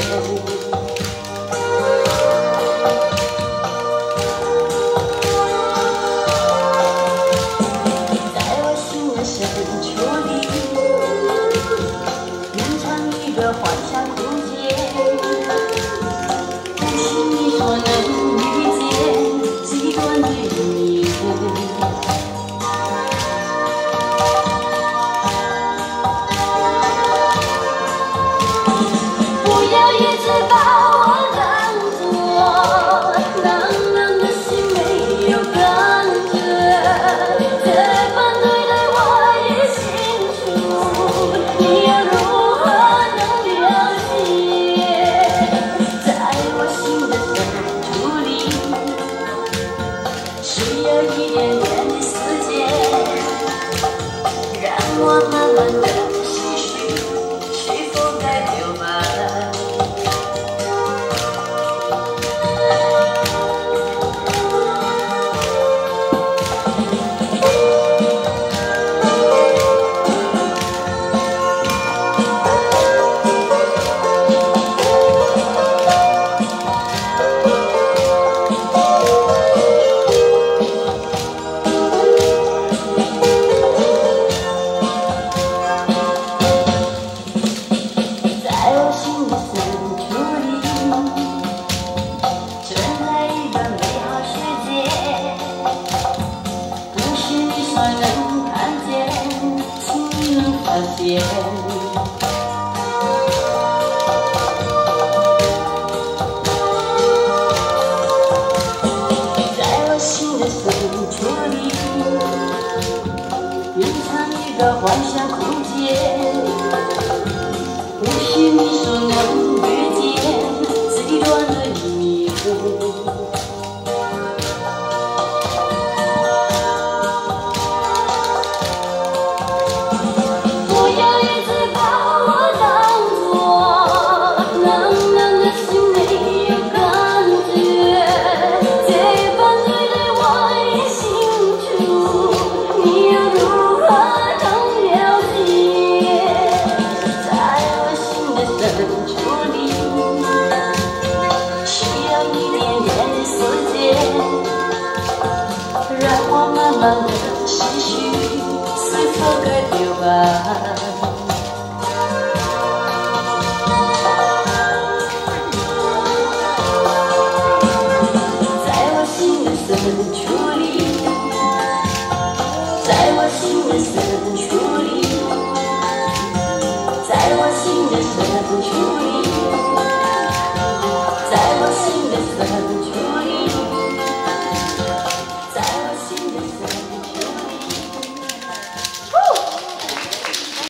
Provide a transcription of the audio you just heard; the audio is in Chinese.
terra. 留一点点的时间让我慢慢的在我心的深处里，蕴藏一个幻想空间，或许你所能遇见最短的处需要一点点时间让我慢慢的去在我心的深处里